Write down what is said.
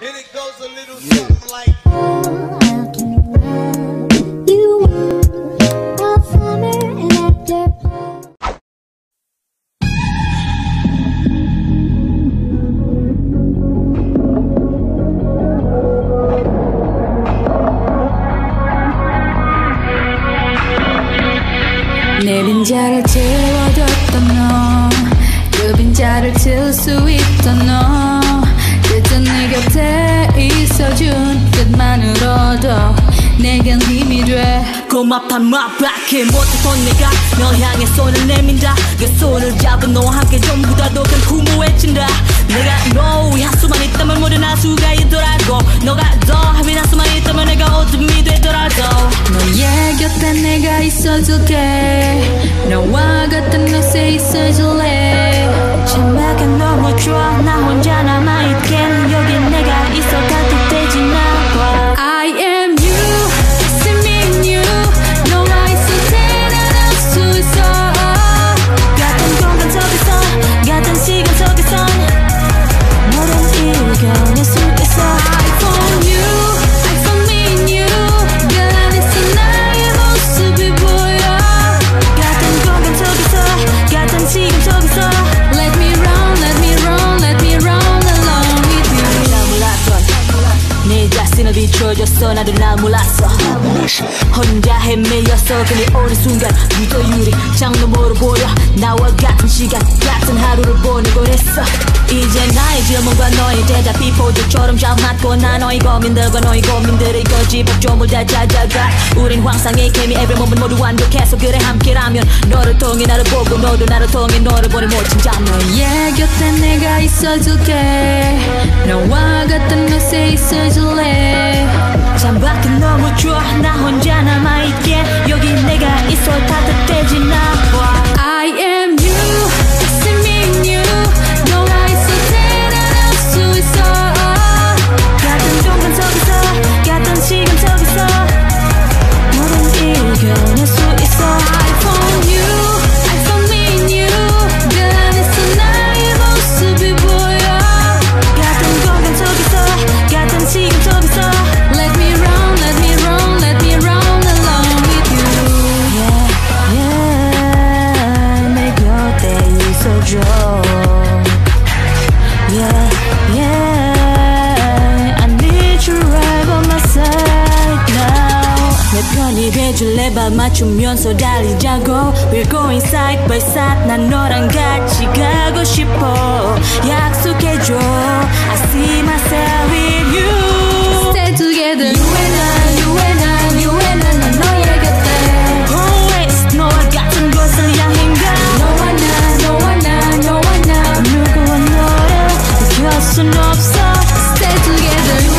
And it goes a little something like. You were a farmer and actor. 내 빈자를 채워줬던 너그 빈자를 채울 수 있던 너 내 곁에 있어준 것만으로도 내겐 힘이 돼. 고맙단 말밖에 못했던 내가 너 향해 손을 내민다. 그 손을 잡은 너와 함께 전부 다 꿈을 외친다. 내가 너 위한 수만 있다면 모든 하수가 있더라고. 너가 더 합의한 수만 있다면 내가 어둠이 되더라도 너의 곁에 내가 있어줄게. 너와 같은 곳에 있어줄래? 창밖에 너무 좋아 나 혼자 남아있기 비춰줬어. 나도 나 몰랐어. 혼자 헤매였어. 근데 어느 순간 유도유리 장너머로 보여? 나와 같은 시간 같은 하루를 보내곤 했어. 이제 나의 질문과 너의 대답이 포도처럼 잘 맞고 나 너의 고민들과 너의 고민들의 좀을 다 찾아가. 우린 황상의 케미 every moment 모두 완벽해서 그래. 함께라면 너를 통해 나를 보고 너도 나를 통해 너를 보내 모친 잠 너의 곁에 내가 있어줄게. 너와 같은 곳에 있어줄래 줘 Yeah, yeah I need you right by my side now 내 편이 돼줄래 봐 맞추면서 달리자고 We're going side by side 난 너랑 같이 가고 싶어 약속해줘 and stay together.